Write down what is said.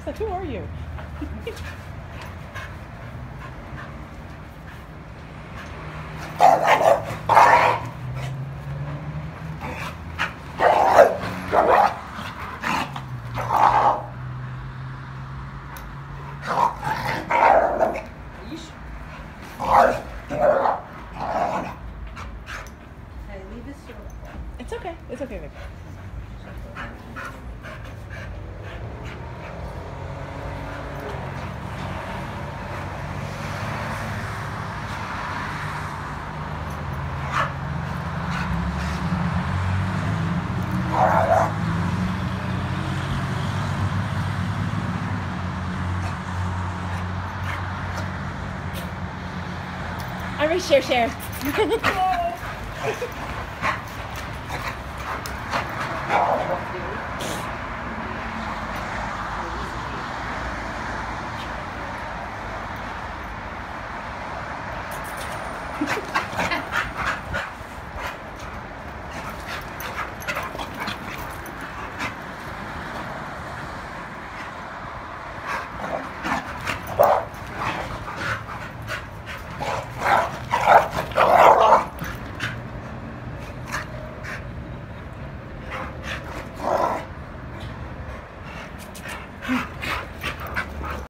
It's like, who are you? Hey, leave this to It's okay. It's okay, babe. I'm gonna share share. 哈